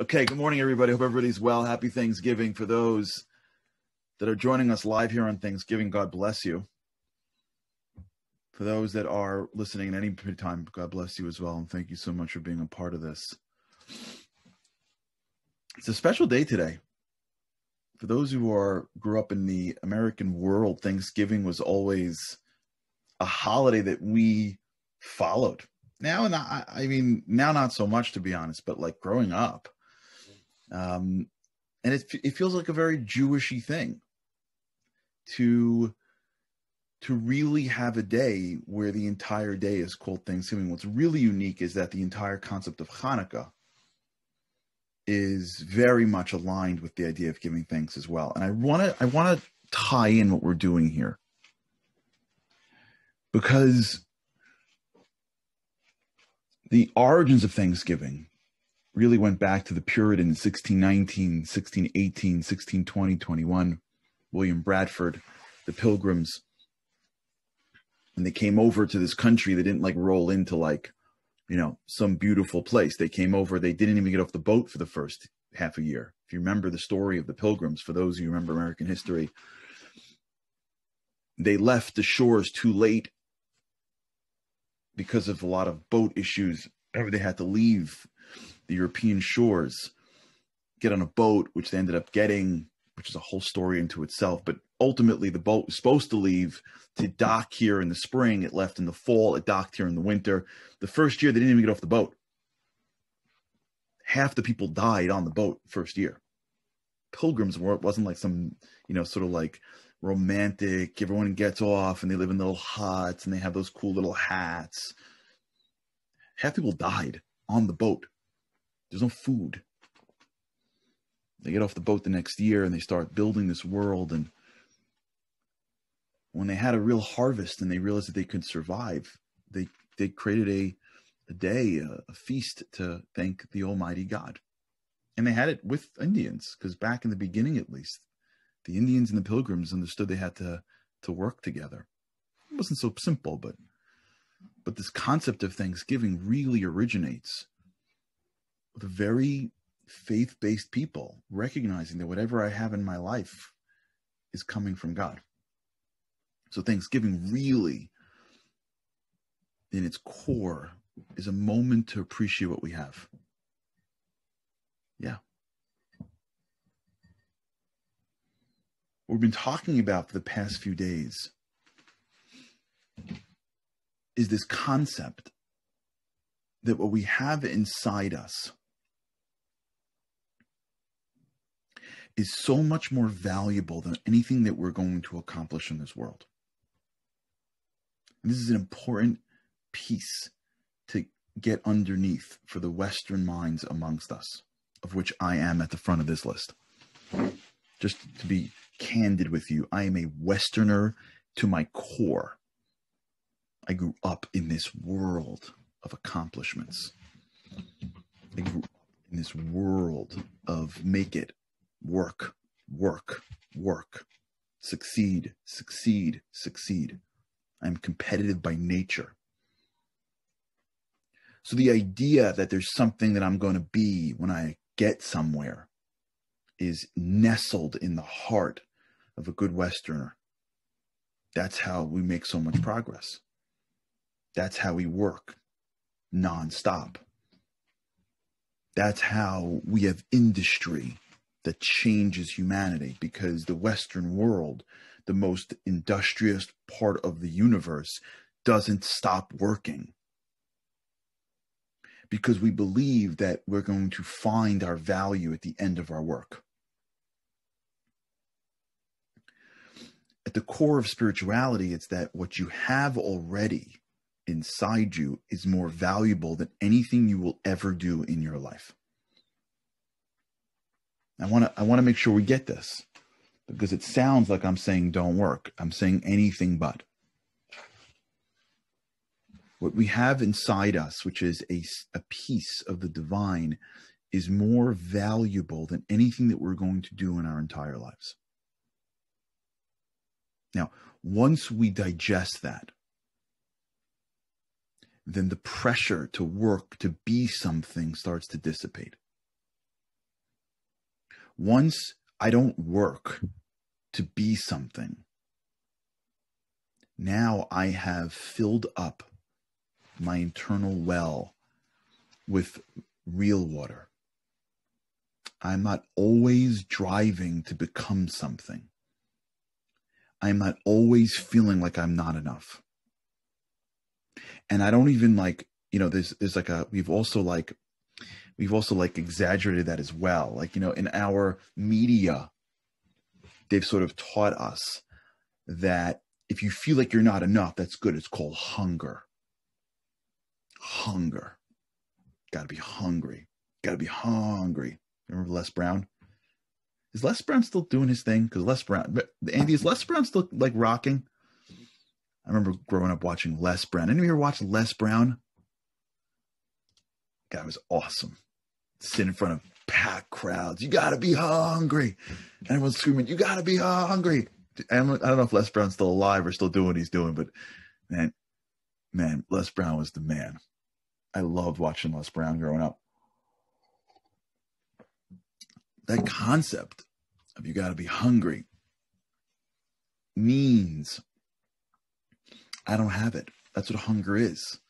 Okay, good morning, everybody. Hope everybody's well. Happy Thanksgiving. For those that are joining us live here on Thanksgiving, God bless you. For those that are listening at any time, God bless you as well. And thank you so much for being a part of this. It's a special day today. For those who are grew up in the American world, Thanksgiving was always a holiday that we followed. Now, and I, I mean, now not so much to be honest, but like growing up, um, and it it feels like a very Jewishy thing to to really have a day where the entire day is called Thanksgiving. What's really unique is that the entire concept of Hanukkah is very much aligned with the idea of giving thanks as well. And I want to I want to tie in what we're doing here because the origins of Thanksgiving really went back to the Puritans, 1619, 1618, 1620, 21, William Bradford, the Pilgrims. And they came over to this country. They didn't like roll into like, you know, some beautiful place. They came over. They didn't even get off the boat for the first half a year. If you remember the story of the Pilgrims, for those of you remember American history, they left the shores too late because of a lot of boat issues. They had to leave the European shores, get on a boat, which they ended up getting, which is a whole story into itself. But ultimately, the boat was supposed to leave to dock here in the spring. It left in the fall. It docked here in the winter. The first year, they didn't even get off the boat. Half the people died on the boat first year. Pilgrims were it wasn't like some you know sort of like romantic. Everyone gets off and they live in little huts and they have those cool little hats. Half people died on the boat there's no food. They get off the boat the next year and they start building this world. And when they had a real harvest and they realized that they could survive, they they created a a day, a, a feast to thank the Almighty God. And they had it with Indians because back in the beginning, at least, the Indians and the Pilgrims understood they had to to work together. It wasn't so simple, but but this concept of Thanksgiving really originates with very faith based people, recognizing that whatever I have in my life is coming from God. So Thanksgiving really, in its core, is a moment to appreciate what we have. Yeah. What we've been talking about for the past few days is this concept that what we have inside us is so much more valuable than anything that we're going to accomplish in this world. And this is an important piece to get underneath for the Western minds amongst us, of which I am at the front of this list. Just to be candid with you, I am a Westerner to my core. I grew up in this world of accomplishments. I grew up in this world of make it, work, work, work, succeed, succeed, succeed. I'm competitive by nature. So the idea that there's something that I'm going to be when I get somewhere is nestled in the heart of a good Westerner. That's how we make so much progress. That's how we work nonstop. That's how we have industry that changes humanity because the Western world, the most industrious part of the universe, doesn't stop working. Because we believe that we're going to find our value at the end of our work. At the core of spirituality, it's that what you have already inside you is more valuable than anything you will ever do in your life. I want to I want to make sure we get this because it sounds like I'm saying don't work. I'm saying anything but. What we have inside us, which is a, a piece of the divine, is more valuable than anything that we're going to do in our entire lives. Now, once we digest that, then the pressure to work to be something starts to dissipate once I don't work to be something, now I have filled up my internal well with real water. I'm not always driving to become something. I'm not always feeling like I'm not enough. And I don't even like, you know, there's there's like a we've also like we've also like exaggerated that as well. Like, you know, in our media, they've sort of taught us that if you feel like you're not enough, that's good. It's called hunger. Hunger. Got to be hungry. Got to be hungry. Remember Les Brown? Is Les Brown still doing his thing? Because Les Brown, Andy, is Les Brown still like rocking? I remember growing up watching Les Brown. Anyone ever watch Les Brown? Guy was awesome. Sit in front of packed crowds. You got to be hungry. Everyone's screaming, You got to be hungry. I don't know if Les Brown's still alive or still doing what he's doing, but man, man, Les Brown was the man. I loved watching Les Brown growing up. That concept of you got to be hungry means I don't have it. That's what hunger is.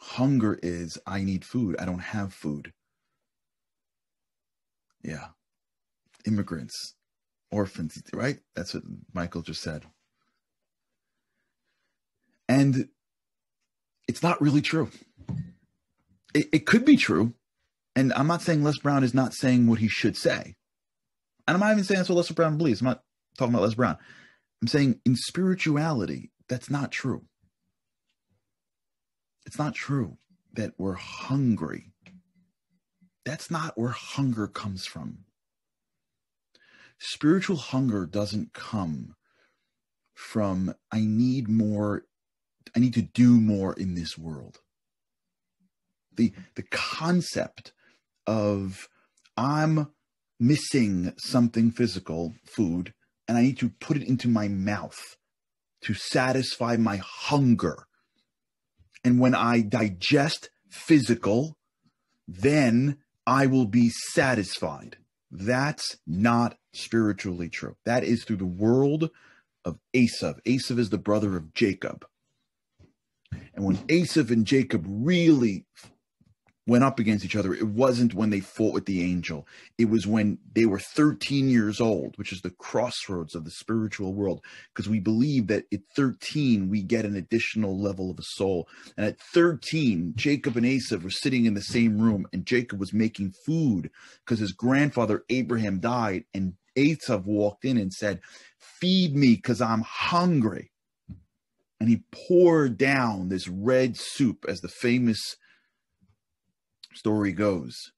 Hunger is I need food. I don't have food. Yeah. Immigrants, orphans, right? That's what Michael just said. And it's not really true. It, it could be true. And I'm not saying Les Brown is not saying what he should say. And I'm not even saying that's what Les Brown believes. I'm not talking about Les Brown. I'm saying in spirituality, that's not true. It's not true that we're hungry. That's not where hunger comes from. Spiritual hunger doesn't come from, I need more, I need to do more in this world. The, the concept of I'm missing something physical, food, and I need to put it into my mouth to satisfy my hunger. And when I digest physical, then I will be satisfied. That's not spiritually true. That is through the world of Esav. Esav is the brother of Jacob. And when Esav and Jacob really went up against each other, it wasn't when they fought with the angel. It was when they were 13 years old, which is the crossroads of the spiritual world, because we believe that at 13 we get an additional level of a soul. And at 13, Jacob and Esav were sitting in the same room, and Jacob was making food because his grandfather Abraham died, and Esav walked in and said, "Feed me, because I'm hungry." And he poured down this red soup, as the famous story goes.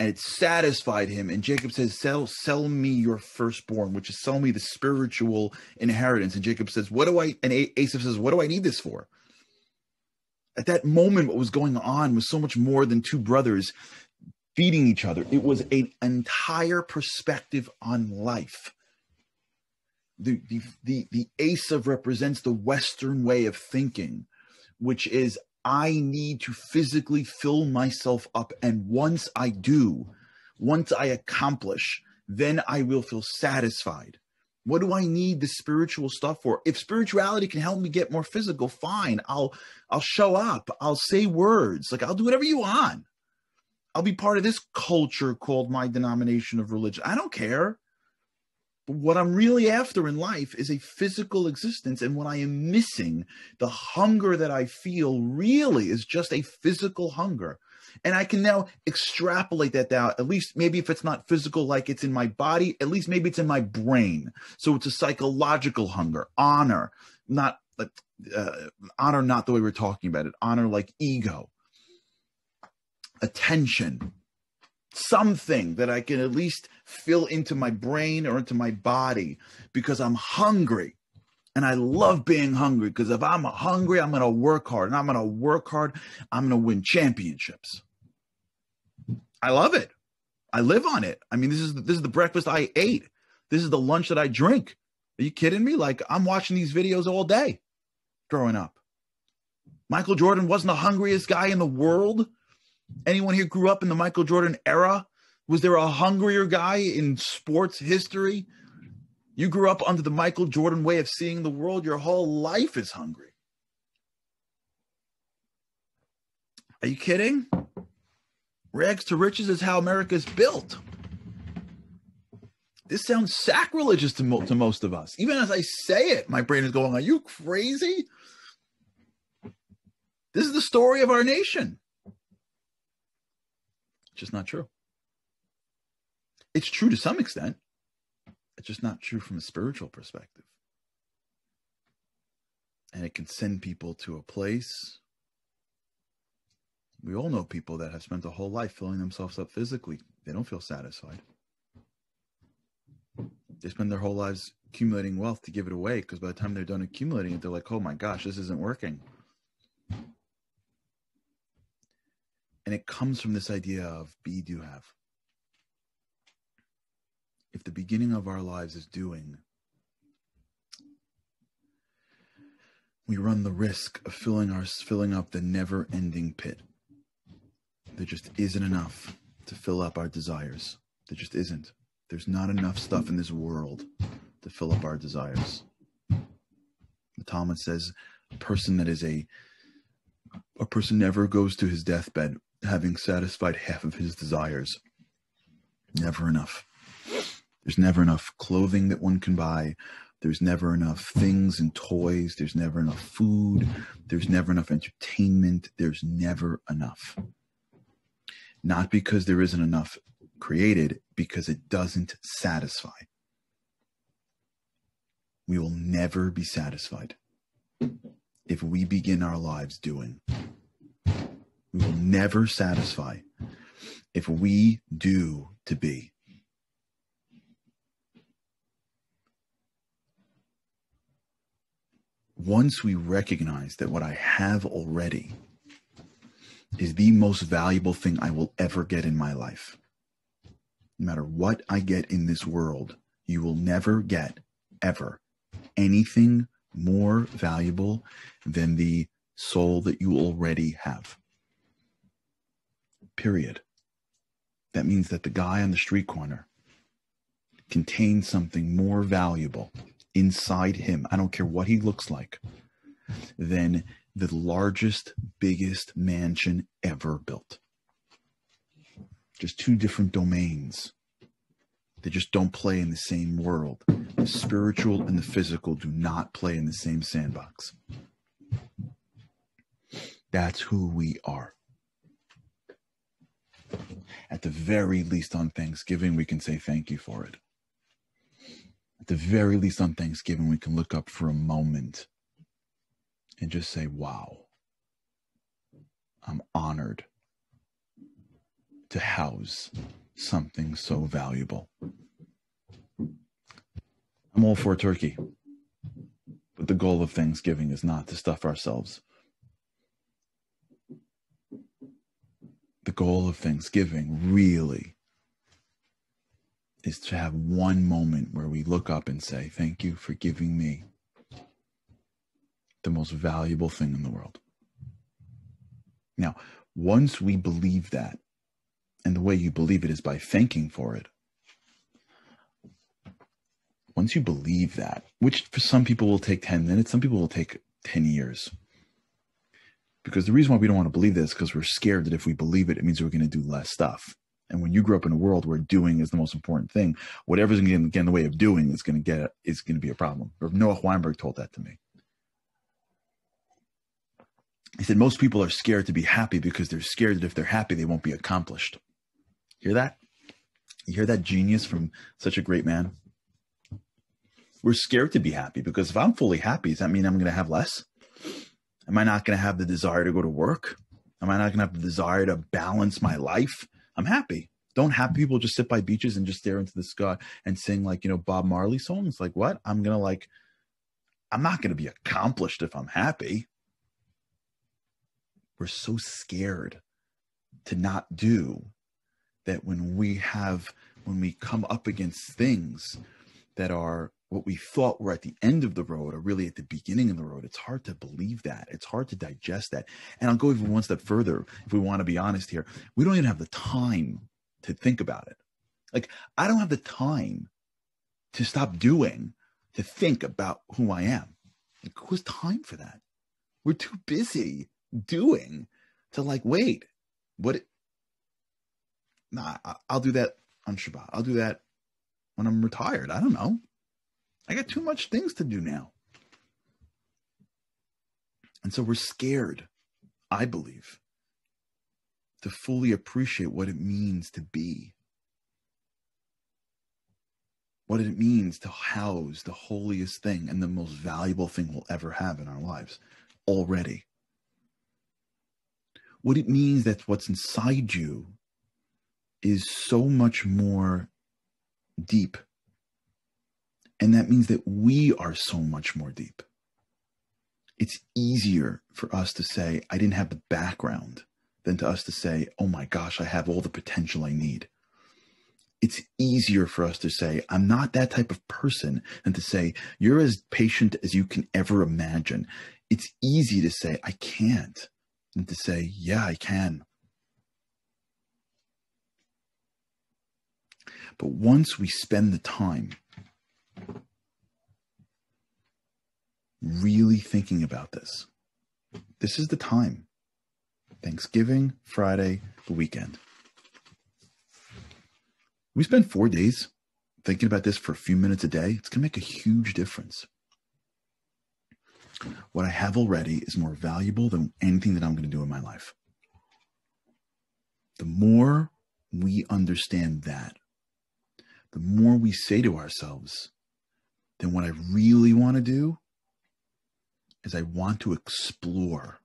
And it satisfied him. And Jacob says, Sell, sell me your firstborn, which is sell me the spiritual inheritance. And Jacob says, What do I and Esav says, What do I need this for? At that moment, what was going on was so much more than two brothers feeding each other. It was an entire perspective on life. The the the, the Esav represents the Western way of thinking, which is I need to physically fill myself up. And once I do, once I accomplish, then I will feel satisfied. What do I need the spiritual stuff for? If spirituality can help me get more physical, fine. I'll I'll show up. I'll say words. Like I'll do whatever you want. I'll be part of this culture called my denomination of religion. I don't care. But what I'm really after in life is a physical existence. And what I am missing, the hunger that I feel really is just a physical hunger. And I can now extrapolate that down, at least maybe if it's not physical, like it's in my body, at least maybe it's in my brain. So it's a psychological hunger, honor, not uh, honor, not the way we're talking about it, honor like ego, attention, something that I can at least fill into my brain or into my body because I'm hungry. And I love being hungry because if I'm hungry, I'm going to work hard. And I'm going to work hard. I'm going to win championships. I love it. I live on it. I mean, this is this is the breakfast I ate. This is the lunch that I drink. Are you kidding me? Like I'm watching these videos all day growing up. Michael Jordan wasn't the hungriest guy in the world, Anyone here grew up in the Michael Jordan era? Was there a hungrier guy in sports history? You grew up under the Michael Jordan way of seeing the world. Your whole life is hungry. Are you kidding? Rags to riches is how America's built. This sounds sacrilegious to, mo- to most of us. Even as I say it, my brain is going, Are you crazy? This is the story of our nation. It's just not true. It's true to some extent, it's just not true from a spiritual perspective. And it can send people to a place. We all know people that have spent a whole life filling themselves up physically. They don't feel satisfied. They spend their whole lives accumulating wealth to give it away because by the time they're done accumulating it, they're like, oh my gosh, this isn't working. It comes from this idea of be, do, have. If the beginning of our lives is doing, we run the risk of filling our filling up the never-ending pit. There just isn't enough to fill up our desires. There just isn't. There's not enough stuff in this world to fill up our desires. The Talmud says a person that is a a person never goes to his deathbed having satisfied half of his desires. Never enough. There's never enough clothing that one can buy. There's never enough things and toys. There's never enough food. There's never enough entertainment. There's never enough. Not because there isn't enough created, because it doesn't satisfy. We will never be satisfied if we begin our lives doing. We will never satisfy if we do to be. Once we recognize that what I have already is the most valuable thing I will ever get in my life, no matter what I get in this world, you will never get, ever, anything more valuable than the soul that you already have period. That means that the guy on the street corner contains something more valuable inside him. I don't care what he looks like, than the largest, biggest mansion ever built. Just two different domains. They just don't play in the same world. The spiritual and the physical do not play in the same sandbox. That's who we are. At the very least on Thanksgiving, we can say thank you for it. At the very least on Thanksgiving, we can look up for a moment and just say, wow, I'm honored to house something so valuable. I'm all for turkey, but the goal of Thanksgiving is not to stuff ourselves the goal of Thanksgiving really is to have one moment where we look up and say, Thank you for giving me the most valuable thing in the world. Now, once we believe that, and the way you believe it is by thanking for it, once you believe that, which for some people will take 10 minutes, some people will take 10 years, because the reason why we don't want to believe this is because we're scared that if we believe it, it means we're going to do less stuff. And when you grow up in a world where doing is the most important thing, whatever's going to get in the way of doing is going to get is going to be a problem. Noah Weinberg told that to me. He said most people are scared to be happy because they're scared that if they're happy, they won't be accomplished. Hear that? You hear that genius from such a great man? We're scared to be happy because if I'm fully happy, does that mean I'm going to have less? Am I not going to have the desire to go to work? Am I not going to have the desire to balance my life? I'm happy. Don't happy people just sit by beaches and just stare into the sky and sing like, you know, Bob Marley songs? Like, what? I'm going to like, I'm not going to be accomplished if I'm happy. We're so scared to not do that when we have, when we come up against things that are what we thought were at the end of the road are really at the beginning of the road. It's hard to believe that. It's hard to digest that. And I'll go even one step further if we want to be honest here. We don't even have the time to think about it. Like, I don't have the time to stop doing to think about who I am. Like, who has time for that? We're too busy doing to like, wait, what? Nah, I'll do that on Shabbat. I'll do that when I'm retired. I don't know. I got too much things to do now. And so we're scared, I believe, to fully appreciate what it means to be. What it means to house the holiest thing and the most valuable thing we'll ever have in our lives already. What it means that what's inside you is so much more deep and that means that we are so much more deep. It's easier for us to say, I didn't have the background, than to us to say, oh my gosh, I have all the potential I need. It's easier for us to say, I'm not that type of person, than to say, you're as patient as you can ever imagine. It's easy to say, I can't, than to say, yeah, I can. But once we spend the time really thinking about this. This is the time. Thanksgiving, Friday, the weekend. We spend four days thinking about this for a few minutes a day. It's going to make a huge difference. What I have already is more valuable than anything that I'm going to do in my life. The more we understand that, the more we say to ourselves, then what I really want to do is I want to explore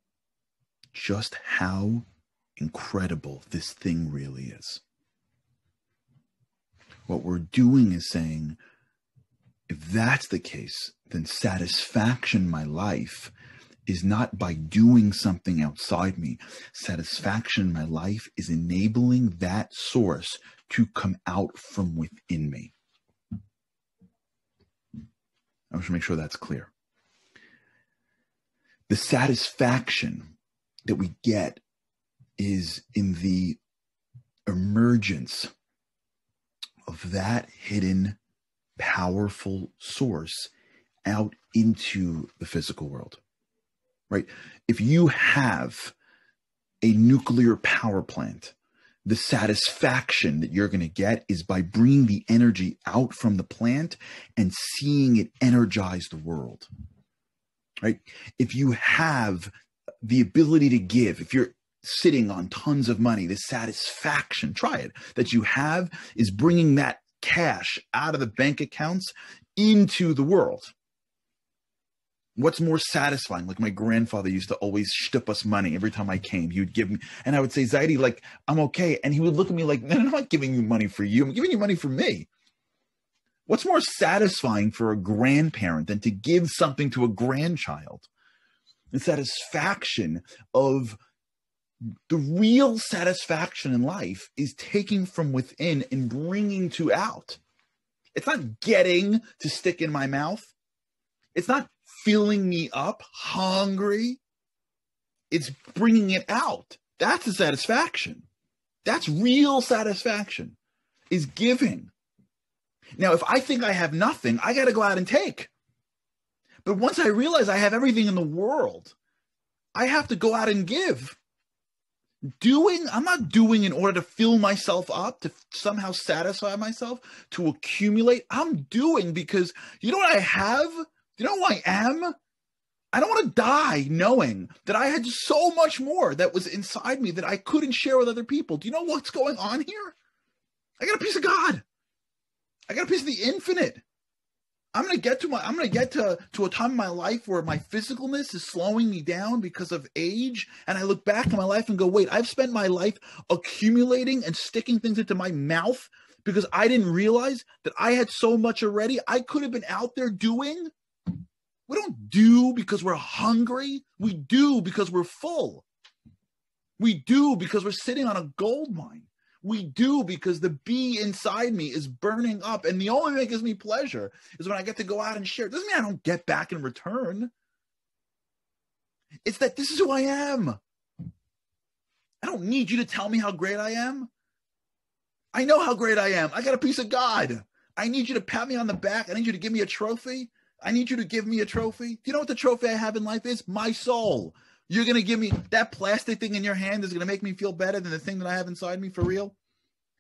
just how incredible this thing really is. What we're doing is saying, if that's the case, then satisfaction in my life is not by doing something outside me. Satisfaction in my life is enabling that source to come out from within me. I want to make sure that's clear the satisfaction that we get is in the emergence of that hidden powerful source out into the physical world right? If you have a nuclear power plant the satisfaction that you're going to get is by bringing the energy out from the plant and seeing it energize the world right? If you have the ability to give, if you're sitting on tons of money, the satisfaction, try it, that you have is bringing that cash out of the bank accounts into the world. What's more satisfying? Like my grandfather used to always shtup us money every time I came. He would give me, and I would say, Zaidi, like, I'm okay. And he would look at me like, no, I'm not giving you money for you. I'm giving you money for me. What's more satisfying for a grandparent than to give something to a grandchild? The satisfaction of the real satisfaction in life is taking from within and bringing to out. It's not getting to stick in my mouth. It's not filling me up hungry. It's bringing it out. That's the satisfaction. That's real satisfaction is giving. Now, if I think I have nothing, I got to go out and take. But once I realize I have everything in the world, I have to go out and give. Doing, I'm not doing in order to fill myself up, to somehow satisfy myself, to accumulate. I'm doing because you know what I have? You know who I am? I don't want to die knowing that I had so much more that was inside me that I couldn't share with other people. Do you know what's going on here? I got a piece of God. I got a piece of the infinite. I'm gonna get to my I'm gonna get to to a time in my life where my physicalness is slowing me down because of age, and I look back in my life and go, wait, I've spent my life accumulating and sticking things into my mouth because I didn't realize that I had so much already. I could have been out there doing. We don't do because we're hungry. We do because we're full. We do because we're sitting on a gold mine. We do because the be inside me is burning up. And the only thing that gives me pleasure is when I get to go out and share. It doesn't mean I don't get back in return. It's that this is who I am. I don't need you to tell me how great I am. I know how great I am. I got a piece of God. I need you to pat me on the back. I need you to give me a trophy. I need you to give me a trophy. Do you know what the trophy I have in life is? My soul. You're going to give me that plastic thing in your hand is going to make me feel better than the thing that I have inside me for real?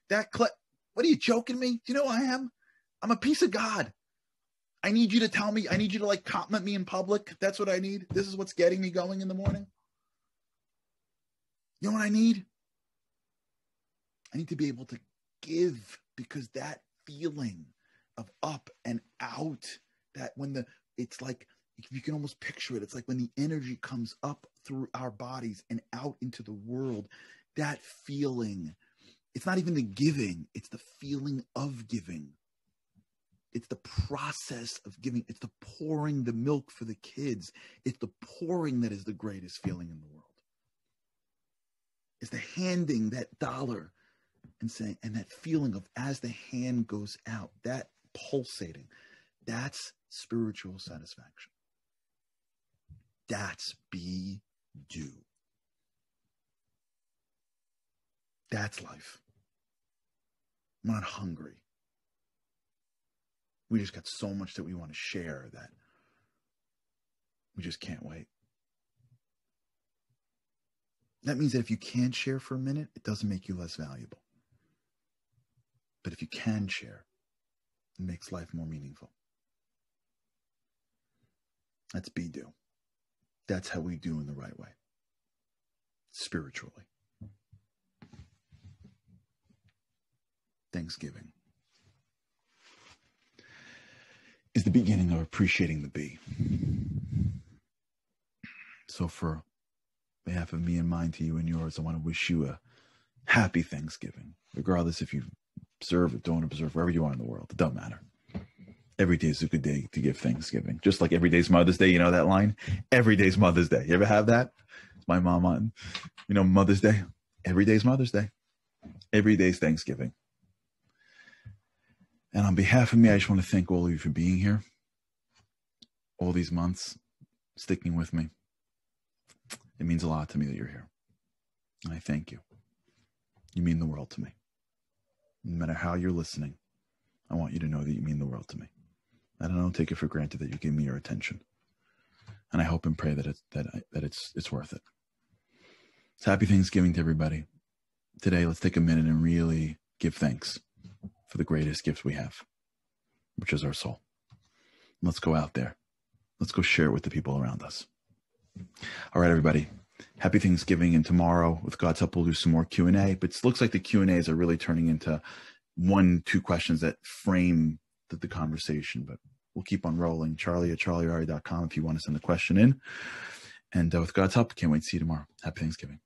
That cl- what are you joking me? Do you know who I am? I'm a piece of God. I need you to tell me, I need you to like compliment me in public. That's what I need. This is what's getting me going in the morning. You know what I need? I need to be able to give because that feeling of up and out, that when the, it's like, you can almost picture it. It's like when the energy comes up through our bodies and out into the world, that feeling, it's not even the giving, it's the feeling of giving. It's the process of giving. It's the pouring the milk for the kids. It's the pouring that is the greatest feeling in the world. It's the handing that dollar and saying and that feeling of as the hand goes out that pulsating that's spiritual satisfaction that's be do that's life i'm not hungry we just got so much that we want to share that we just can't wait. That means that if you can't share for a minute, it doesn't make you less valuable. But if you can share, it makes life more meaningful. That's be do. That's how we do in the right way, spiritually. Thanksgiving. is the beginning of appreciating the be. So, for behalf of me and mine to you and yours, I want to wish you a happy Thanksgiving, regardless if you observe or don't observe, wherever you are in the world. It doesn't matter. Every day is a good day to give Thanksgiving. Just like every day's Mother's Day, you know that line? Every day's Mother's Day. You ever have that? It's my mom on, you know, Mother's Day. Every day's Mother's Day. Every day's Thanksgiving. And on behalf of me, I just want to thank all of you for being here all these months, sticking with me. It means a lot to me that you're here. And I thank you. You mean the world to me. No matter how you're listening, I want you to know that you mean the world to me. And I don't take it for granted that you give me your attention. And I hope and pray that it's that I, that it's it's worth it. So happy Thanksgiving to everybody. Today, let's take a minute and really give thanks for the greatest gift we have, which is our soul. Let's go out there. Let's go share it with the people around us. All right, everybody. Happy Thanksgiving, and tomorrow, with God's help, we'll do some more Q and A. But it looks like the Q and A's are really turning into one, two questions that frame the, the conversation. But we'll keep on rolling. Charlie at charlieharary.com if you want to send a question in. And uh, with God's help, can't wait to see you tomorrow. Happy Thanksgiving.